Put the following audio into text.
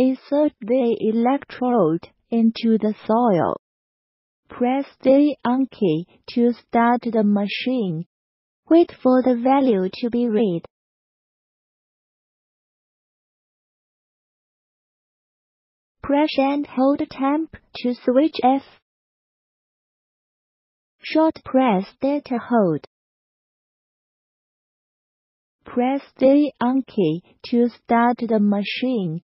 insert the electrode into the soil. Press the on key to start the machine. Wait for the value to be read. Press and hold temp to switch F. Short press data hold. Press the on key to start the machine.